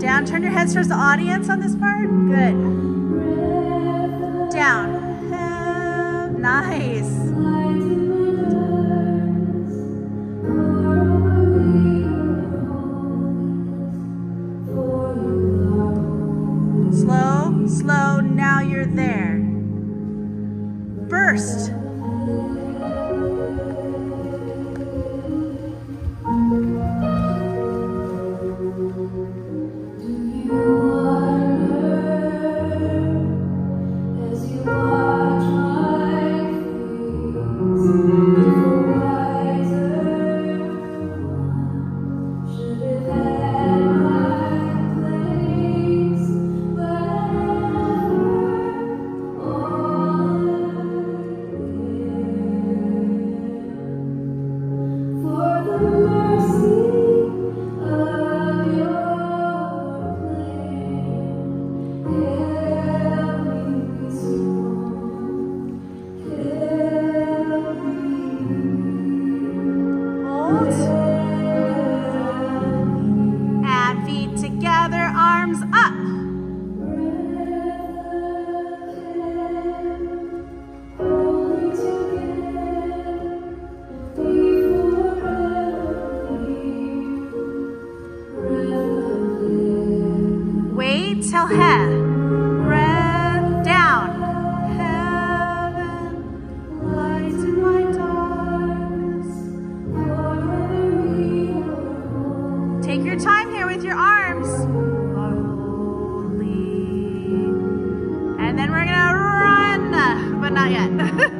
Down. Turn your heads towards the audience on this part. Good. Down. Nice. Slow, slow. Now you're there. Burst. And your time here with your arms. Holy. And then we're gonna run, but not yet.